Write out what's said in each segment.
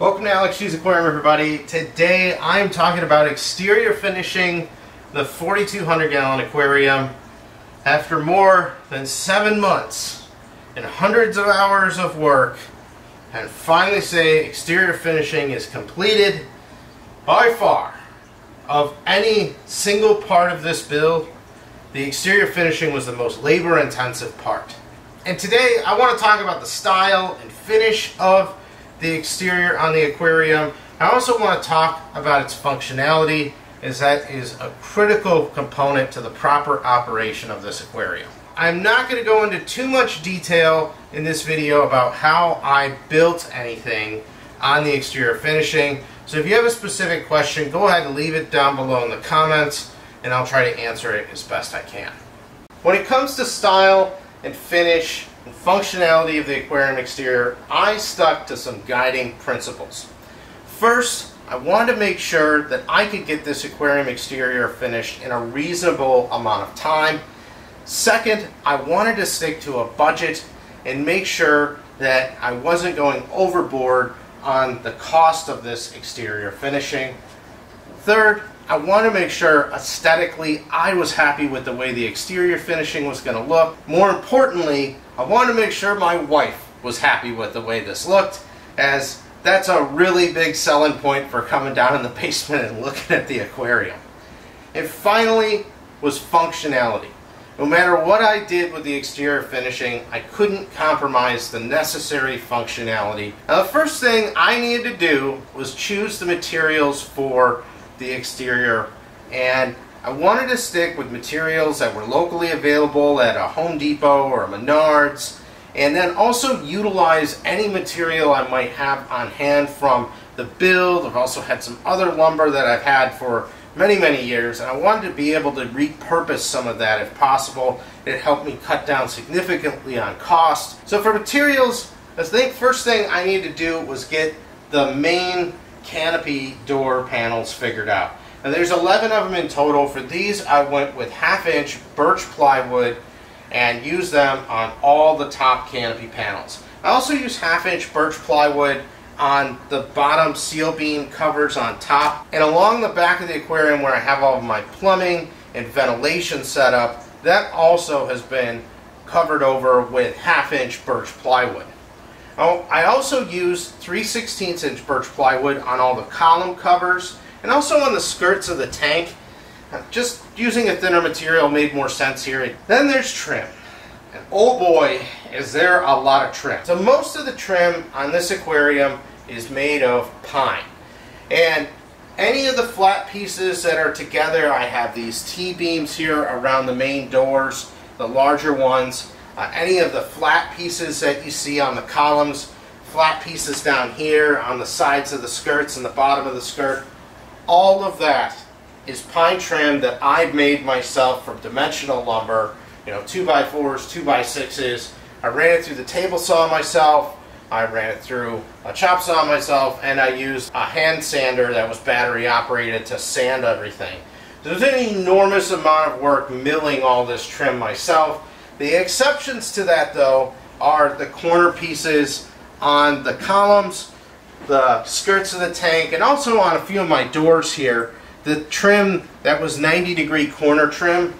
Welcome to Alex G's Aquarium everybody. Today I'm talking about exterior finishing the 4200 gallon aquarium after more than seven months and hundreds of hours of work. And finally say exterior finishing is completed by far of any single part of this build the exterior finishing was the most labor intensive part. And today I want to talk about the style and finish of the exterior on the aquarium. I also want to talk about its functionality as that is a critical component to the proper operation of this aquarium. I'm not going to go into too much detail in this video about how I built anything on the exterior finishing. So if you have a specific question, go ahead and leave it down below in the comments and I'll try to answer it as best I can. When it comes to style and finish, and functionality of the aquarium exterior, I stuck to some guiding principles. First, I wanted to make sure that I could get this aquarium exterior finished in a reasonable amount of time. Second, I wanted to stick to a budget and make sure that I wasn't going overboard on the cost of this exterior finishing. Third, I want to make sure aesthetically I was happy with the way the exterior finishing was going to look. More importantly, I wanted to make sure my wife was happy with the way this looked as that's a really big selling point for coming down in the basement and looking at the aquarium. And finally was functionality. No matter what I did with the exterior finishing, I couldn't compromise the necessary functionality. Now the first thing I needed to do was choose the materials for the exterior and I wanted to stick with materials that were locally available at a Home Depot or a Menards and then also utilize any material I might have on hand from the build. I've also had some other lumber that I've had for many, many years, and I wanted to be able to repurpose some of that if possible. It helped me cut down significantly on cost. So for materials, I think first thing I needed to do was get the main canopy door panels figured out. Now there's 11 of them in total. For these I went with half inch birch plywood and used them on all the top canopy panels. I also use half inch birch plywood on the bottom seal beam covers on top and along the back of the aquarium where I have all of my plumbing and ventilation set up that also has been covered over with half inch birch plywood. Oh, I also used 3 16 inch birch plywood on all the column covers and also on the skirts of the tank. Just using a thinner material made more sense here. Then there's trim. And oh boy, is there a lot of trim. So most of the trim on this aquarium is made of pine. And any of the flat pieces that are together, I have these T-beams here around the main doors, the larger ones. Uh, any of the flat pieces that you see on the columns, flat pieces down here on the sides of the skirts and the bottom of the skirt, all of that is pine trim that I've made myself from dimensional lumber, you know, 2x4s, 2x6s. I ran it through the table saw myself, I ran it through a chop saw myself, and I used a hand sander that was battery operated to sand everything. There's an enormous amount of work milling all this trim myself, the exceptions to that, though, are the corner pieces on the columns, the skirts of the tank, and also on a few of my doors here. The trim that was 90 degree corner trim,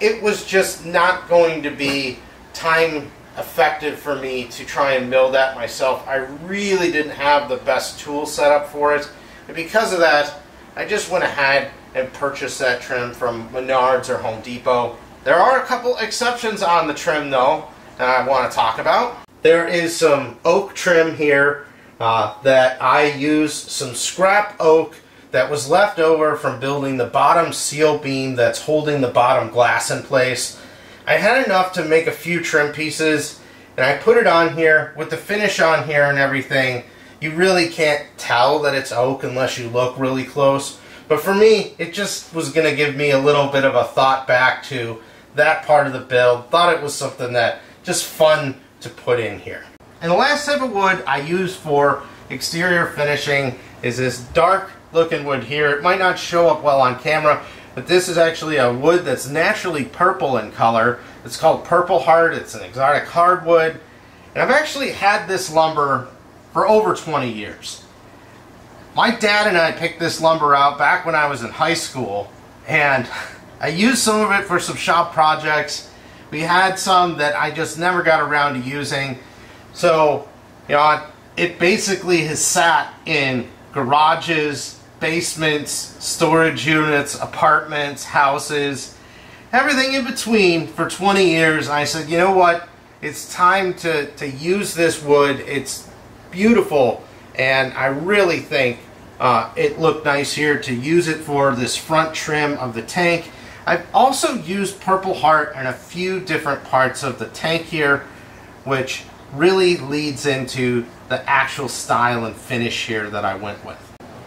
it was just not going to be time effective for me to try and mill that myself. I really didn't have the best tool set up for it. And because of that, I just went ahead and purchased that trim from Menards or Home Depot. There are a couple exceptions on the trim though that I want to talk about. There is some oak trim here uh, that I use some scrap oak that was left over from building the bottom seal beam that's holding the bottom glass in place. I had enough to make a few trim pieces and I put it on here with the finish on here and everything. You really can't tell that it's oak unless you look really close. But for me, it just was going to give me a little bit of a thought back to that part of the build. Thought it was something that just fun to put in here. And the last type of wood I use for exterior finishing is this dark looking wood here. It might not show up well on camera, but this is actually a wood that's naturally purple in color. It's called Purple Heart. It's an exotic hardwood. And I've actually had this lumber for over 20 years. My dad and I picked this lumber out back when I was in high school and I used some of it for some shop projects. We had some that I just never got around to using. So, you know, it basically has sat in garages, basements, storage units, apartments, houses, everything in between for 20 years. I said, you know what? It's time to, to use this wood. It's beautiful and I really think uh, it looked nice here to use it for this front trim of the tank. I've also used Purple Heart in a few different parts of the tank here, which really leads into the actual style and finish here that I went with.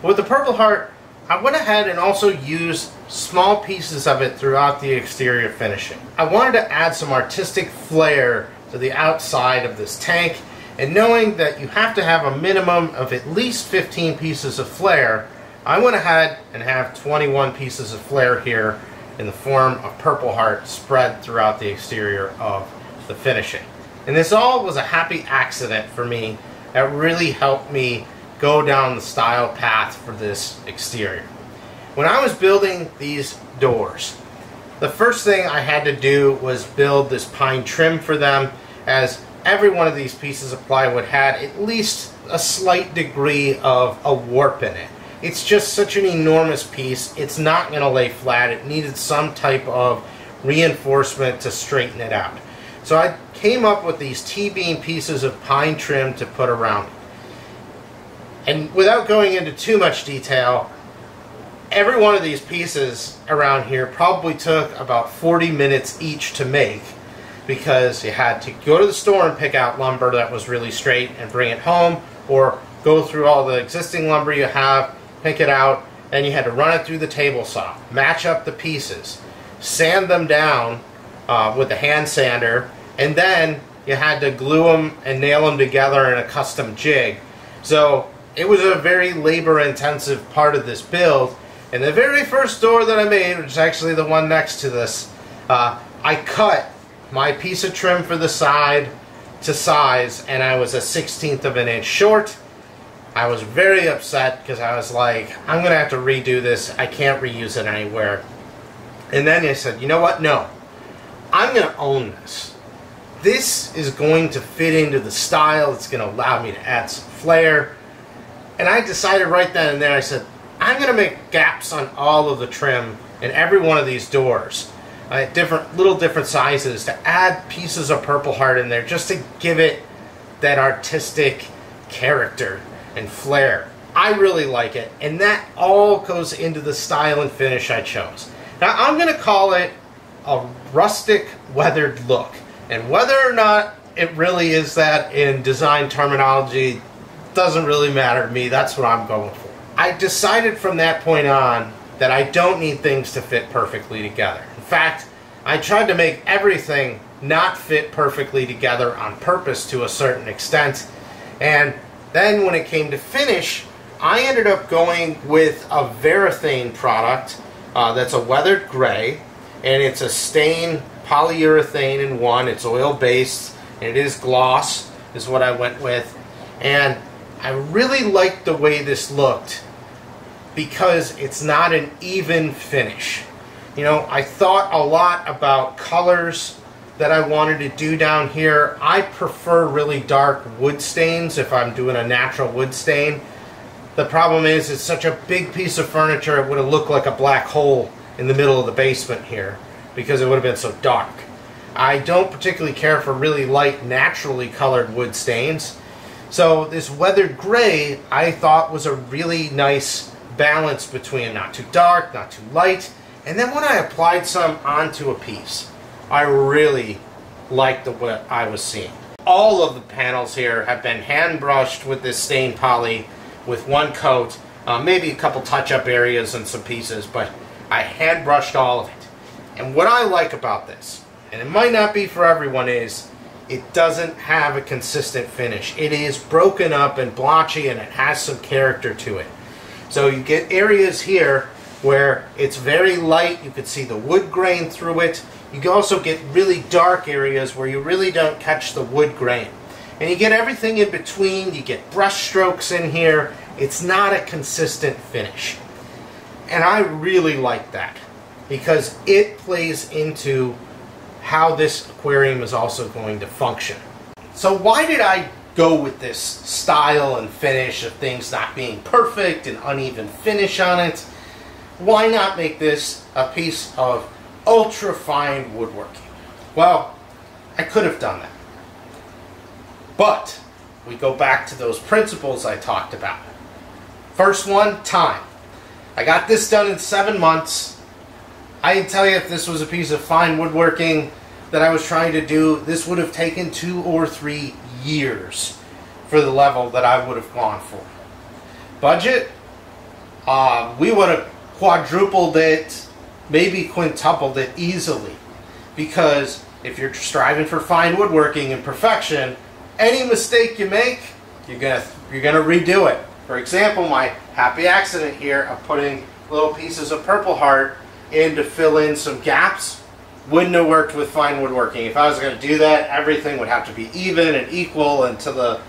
With the Purple Heart, I went ahead and also used small pieces of it throughout the exterior finishing. I wanted to add some artistic flair to the outside of this tank and knowing that you have to have a minimum of at least 15 pieces of flair, I went ahead and have 21 pieces of flair here in the form of Purple Heart spread throughout the exterior of the finishing. And this all was a happy accident for me that really helped me go down the style path for this exterior. When I was building these doors, the first thing I had to do was build this pine trim for them as every one of these pieces of plywood had at least a slight degree of a warp in it. It's just such an enormous piece, it's not going to lay flat. It needed some type of reinforcement to straighten it out. So I came up with these T-beam pieces of pine trim to put around it. And without going into too much detail, every one of these pieces around here probably took about 40 minutes each to make because you had to go to the store and pick out lumber that was really straight and bring it home, or go through all the existing lumber you have, pick it out, and you had to run it through the table saw, match up the pieces, sand them down uh, with the hand sander, and then you had to glue them and nail them together in a custom jig. So it was a very labor intensive part of this build. And the very first door that I made, which is actually the one next to this, uh, I cut my piece of trim for the side to size and I was a 16th of an inch short. I was very upset because I was like, I'm going to have to redo this. I can't reuse it anywhere. And then I said, you know what? No. I'm going to own this. This is going to fit into the style. It's going to allow me to add some flair. And I decided right then and there, I said, I'm going to make gaps on all of the trim in every one of these doors uh, different little different sizes to add pieces of Purple Heart in there just to give it that artistic character and flair. I really like it, and that all goes into the style and finish I chose. Now I'm going to call it a rustic weathered look, and whether or not it really is that in design terminology doesn't really matter to me. That's what I'm going for. I decided from that point on that I don't need things to fit perfectly together In fact, I tried to make everything not fit perfectly together on purpose to a certain extent. And then when it came to finish, I ended up going with a Varathane product uh, that's a weathered gray, and it's a stain polyurethane in one. It's oil based, and it is gloss, is what I went with. And I really liked the way this looked because it's not an even finish. You know, I thought a lot about colors that I wanted to do down here. I prefer really dark wood stains if I'm doing a natural wood stain. The problem is it's such a big piece of furniture it would have looked like a black hole in the middle of the basement here because it would have been so dark. I don't particularly care for really light naturally colored wood stains. So this weathered gray I thought was a really nice balance between not too dark, not too light, and then when I applied some onto a piece, I really liked the, what I was seeing. All of the panels here have been hand brushed with this stain poly with one coat, uh, maybe a couple touch-up areas and some pieces, but I hand brushed all of it. And what I like about this, and it might not be for everyone, is it doesn't have a consistent finish. It is broken up and blotchy and it has some character to it. So you get areas here where it's very light. You can see the wood grain through it. You also get really dark areas where you really don't catch the wood grain. And you get everything in between. You get brush strokes in here. It's not a consistent finish. And I really like that because it plays into how this aquarium is also going to function. So why did I go with this style and finish of things not being perfect and uneven finish on it? Why not make this a piece of ultra fine woodworking? Well, I could have done that. But we go back to those principles I talked about. First one, time. I got this done in seven months. I tell you if this was a piece of fine woodworking that I was trying to do, this would have taken two or three years for the level that I would have gone for. Budget, uh, we would have quadrupled it, maybe quintupled it easily. Because if you're striving for fine woodworking and perfection, any mistake you make, you're gonna you're gonna redo it. For example, my happy accident here of putting little pieces of purple heart in to fill in some gaps wouldn't have worked with fine woodworking. If I was going to do that, everything would have to be even and equal and to the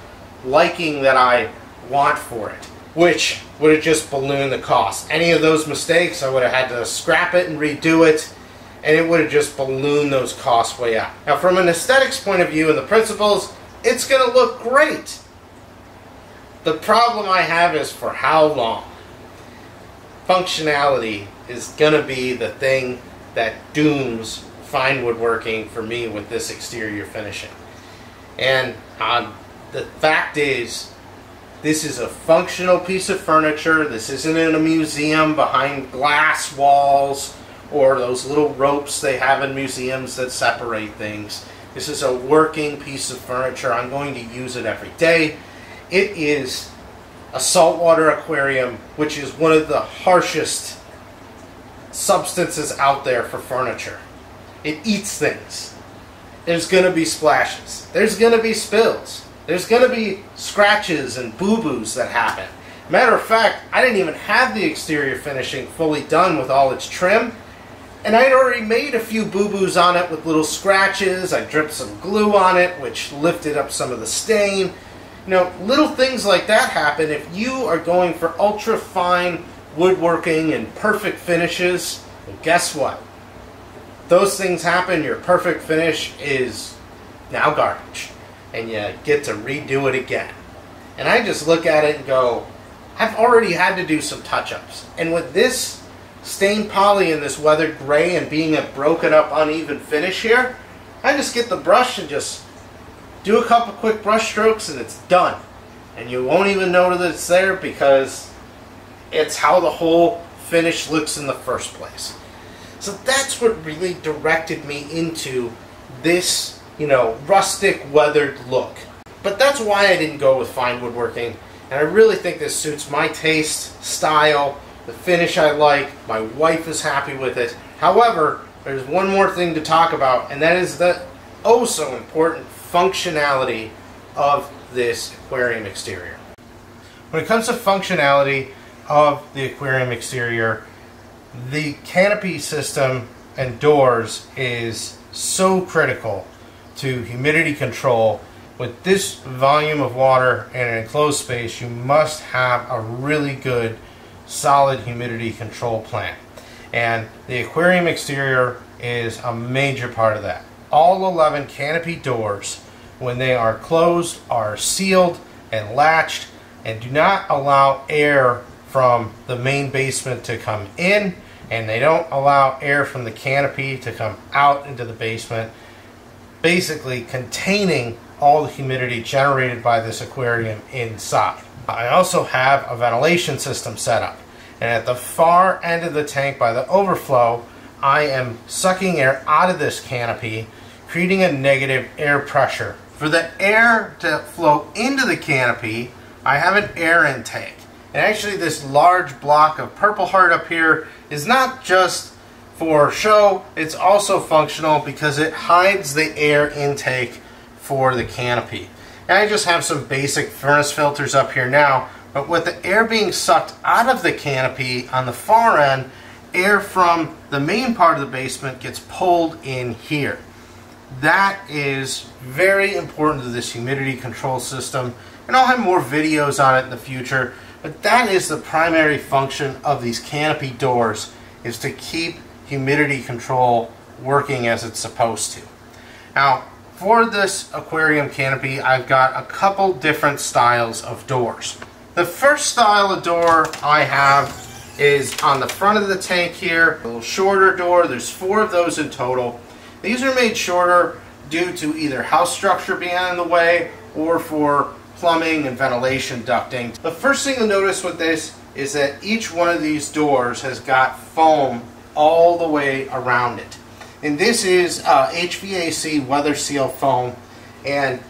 liking that I want for it, which would have just ballooned the cost. Any of those mistakes, I would have had to scrap it and redo it, and it would have just ballooned those costs way up. Now, from an aesthetics point of view and the principles, it's going to look great. The problem I have is for how long. Functionality is going to be the thing that dooms fine woodworking for me with this exterior finishing. And uh, the fact is, this is a functional piece of furniture. This isn't in a museum behind glass walls or those little ropes they have in museums that separate things. This is a working piece of furniture. I'm going to use it every day. It is a saltwater aquarium, which is one of the harshest substances out there for furniture. It eats things. There's going to be splashes. There's going to be spills. There's going to be scratches and boo-boos that happen. Matter of fact, I didn't even have the exterior finishing fully done with all its trim. And I'd already made a few boo-boos on it with little scratches. I dripped some glue on it, which lifted up some of the stain. You know, little things like that happen if you are going for ultra fine woodworking and perfect finishes. Well, guess what? Those things happen, your perfect finish is now garbage. And you get to redo it again. And I just look at it and go, I've already had to do some touch ups. And with this stained poly in this weathered gray and being a broken up uneven finish here, I just get the brush and just do a couple quick brush strokes and it's done. And you won't even know that it's there because it's how the whole finish looks in the first place. So that's what really directed me into this, you know, rustic weathered look. But that's why I didn't go with fine woodworking. And I really think this suits my taste, style, the finish I like. My wife is happy with it. However, there's one more thing to talk about, and that is the oh so important functionality of this aquarium exterior. When it comes to functionality of the aquarium exterior, the canopy system and doors is so critical to humidity control. With this volume of water in an enclosed space, you must have a really good solid humidity control plan. And the aquarium exterior is a major part of that all 11 canopy doors, when they are closed, are sealed and latched and do not allow air from the main basement to come in and they don't allow air from the canopy to come out into the basement, basically containing all the humidity generated by this aquarium inside. I also have a ventilation system set up and at the far end of the tank by the overflow I am sucking air out of this canopy, creating a negative air pressure. For the air to flow into the canopy, I have an air intake. And actually this large block of purple heart up here is not just for show, it's also functional because it hides the air intake for the canopy. And I just have some basic furnace filters up here now, but with the air being sucked out of the canopy on the far end, air from the main part of the basement gets pulled in here. That is very important to this humidity control system, and I'll have more videos on it in the future, But that is the primary function of these canopy doors is to keep humidity control working as it's supposed to. Now, for this aquarium canopy, I've got a couple different styles of doors. The first style of door I have is on the front of the tank here, a little shorter door. There's four of those in total. These are made shorter due to either house structure being in the way or for plumbing and ventilation ducting. The first thing you'll notice with this is that each one of these doors has got foam all the way around it. And this is uh, HVAC weather seal foam and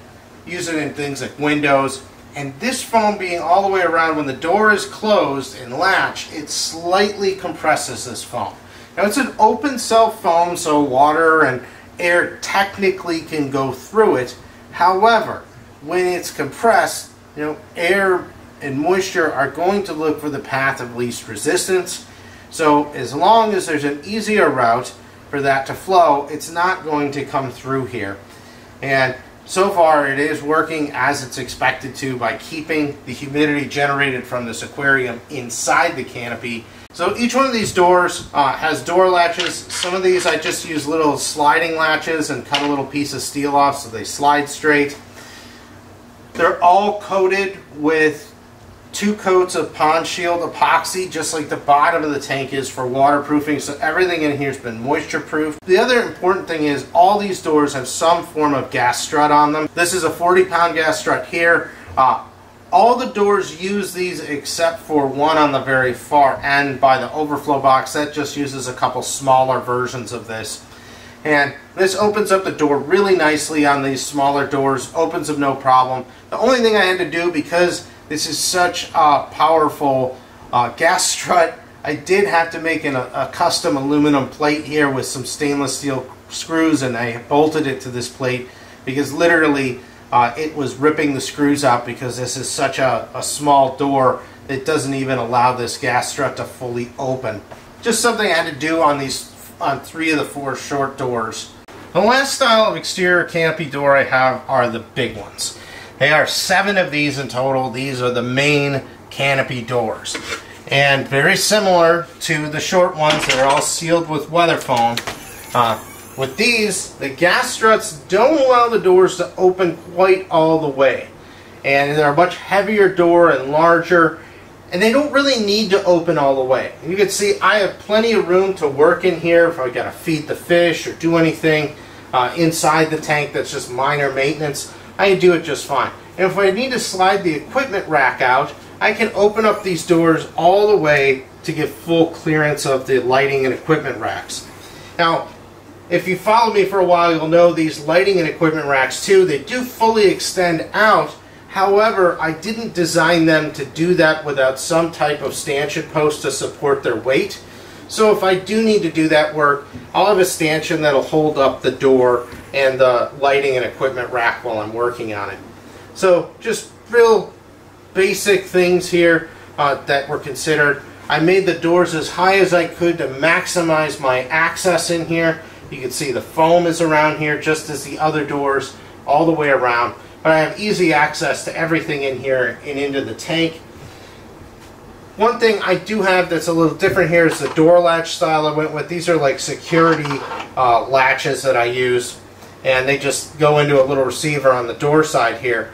use it in things like windows. And this foam being all the way around when the door is closed and latched, it slightly compresses this foam. Now it's an open cell foam so water and air technically can go through it. However, when it's compressed, you know, air and moisture are going to look for the path of least resistance. So as long as there's an easier route for that to flow, it's not going to come through here. And so far it is working as it's expected to by keeping the humidity generated from this aquarium inside the canopy. So each one of these doors uh, has door latches. Some of these I just use little sliding latches and cut a little piece of steel off so they slide straight. They're all coated with two coats of Pond Shield epoxy, just like the bottom of the tank is for waterproofing, so everything in here has been moisture proof. The other important thing is all these doors have some form of gas strut on them. This is a 40 pound gas strut here. Uh, all the doors use these except for one on the very far end by the overflow box. That just uses a couple smaller versions of this. And this opens up the door really nicely on these smaller doors, opens them no problem. The only thing I had to do because this is such a powerful uh, gas strut. I did have to make an, a custom aluminum plate here with some stainless steel screws and I bolted it to this plate because literally uh, it was ripping the screws out because this is such a, a small door it doesn't even allow this gas strut to fully open. Just something I had to do on these on three of the four short doors. The last style of exterior canopy door I have are the big ones. There are seven of these in total. These are the main canopy doors. And very similar to the short ones, they're all sealed with weather foam. Uh, with these, the gas struts don't allow the doors to open quite all the way. And they're a much heavier door and larger, and they don't really need to open all the way. You can see I have plenty of room to work in here if I gotta feed the fish or do anything uh, inside the tank that's just minor maintenance. I can do it just fine. And if I need to slide the equipment rack out, I can open up these doors all the way to get full clearance of the lighting and equipment racks. Now, if you follow me for a while, you'll know these lighting and equipment racks too, they do fully extend out. However, I didn't design them to do that without some type of stanchion post to support their weight. So if I do need to do that work, I'll have a stanchion that'll hold up the door and the lighting and equipment rack while I'm working on it. So just real basic things here uh, that were considered. I made the doors as high as I could to maximize my access in here. You can see the foam is around here just as the other doors all the way around. But I have easy access to everything in here and into the tank. One thing I do have that's a little different here is the door latch style I went with. These are like security uh, latches that I use and they just go into a little receiver on the door side here.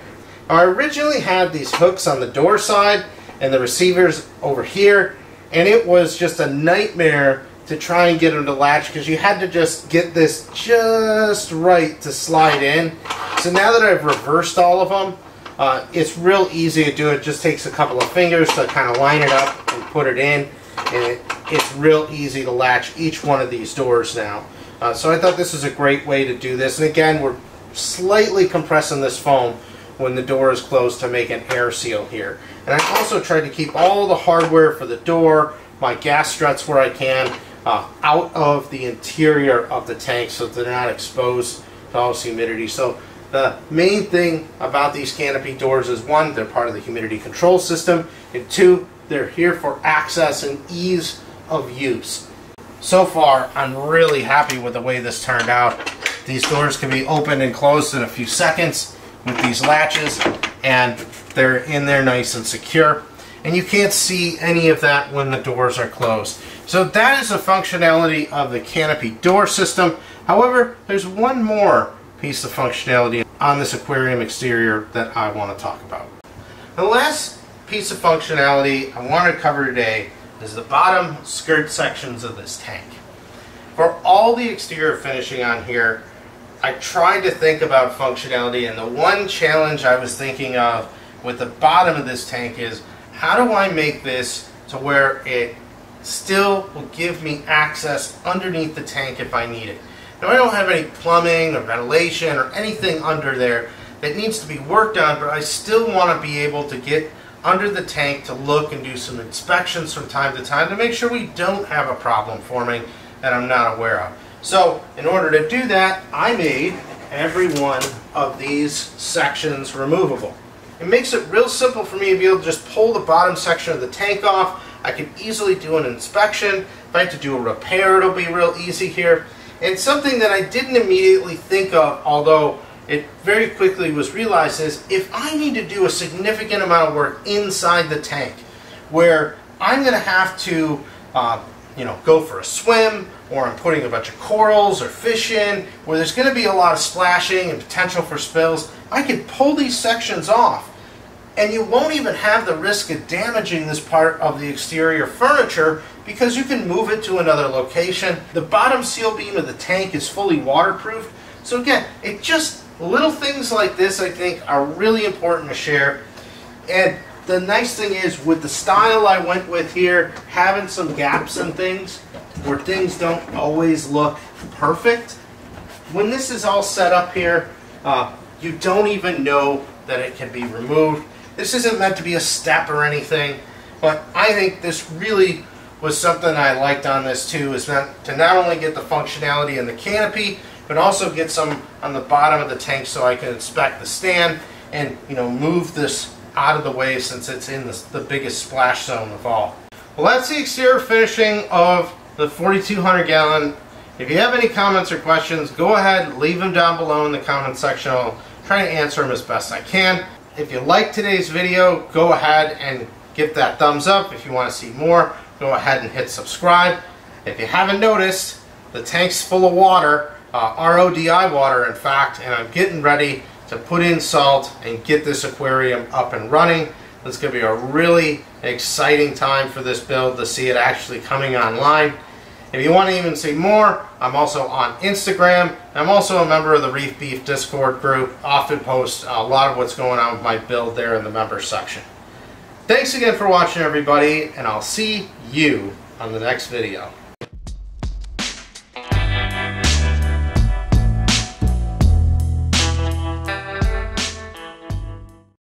I originally had these hooks on the door side and the receivers over here and it was just a nightmare to try and get them to latch because you had to just get this just right to slide in. So now that I've reversed all of them, uh, it's real easy to do. It just takes a couple of fingers to kind of line it up and put it in. And it, it's real easy to latch each one of these doors now. Uh, so I thought this is a great way to do this. And again, we're slightly compressing this foam when the door is closed to make an air seal here. And I also tried to keep all the hardware for the door, my gas struts where I can, uh, out of the interior of the tank so they're not exposed to all this humidity. So the main thing about these canopy doors is one, they're part of the humidity control system, and two, they're here for access and ease of use. So far, I'm really happy with the way this turned out. These doors can be opened and closed in a few seconds with these latches, and they're in there nice and secure. and you can't see any of that when the doors are closed. So that is the functionality of the canopy door system. However, there's one more piece of functionality on this aquarium exterior that I want to talk about. The last piece of functionality I want to cover today is the bottom skirt sections of this tank. For all the exterior finishing on here, I tried to think about functionality and the one challenge I was thinking of with the bottom of this tank is how do I make this to where it still will give me access underneath the tank if I need it. Now I don't have any plumbing or ventilation or anything under there that needs to be worked on, but I still want to be able to get under the tank to look and do some inspections from time to time to make sure we don't have a problem forming that I'm not aware of. So in order to do that, I made every one of these sections removable. It makes it real simple for me to be able to just pull the bottom section of the tank off. I can easily do an inspection. If I have to do a repair, it'll be real easy here. And something that I didn't immediately think of, although it very quickly was realized, is if I need to do a significant amount of work inside the tank, where I'm going to have to, uh, you know, go for a swim, or I'm putting a bunch of corals or fish in, where there's going to be a lot of splashing and potential for spills, I can pull these sections off and you won't even have the risk of damaging this part of the exterior furniture because you can move it to another location. The bottom seal beam of the tank is fully waterproof. So again, it just little things like this I think are really important to share. And the nice thing is with the style I went with here, having some gaps and things where things don't always look perfect. When this is all set up here, uh, you don't even know that it can be removed. This isn't meant to be a step or anything, but I think this really was something I liked on this too, is meant to not only get the functionality in the canopy, but also get some on the bottom of the tank so I can inspect the stand and you know move this out of the way since it's in the, the biggest splash zone of all. Well that's the exterior finishing of the 4200 gallon. If you have any comments or questions, go ahead, and leave them down below in the comment section. I'll try to answer them as best I can. If you like today's video, go ahead and give that thumbs up. If you want to see more, go ahead and hit subscribe. If you haven't noticed, the tank's full of water, uh, RODI water in fact, and I'm getting ready to put in salt and get this aquarium up and running. It's going to be a really exciting time for this build to see it actually coming online. If you want to even see more, I'm also on Instagram. I'm also a member of the Reef Beef Discord group. Often post a lot of what's going on with my build there in the members section. Thanks again for watching everybody, and I'll see you on the next video.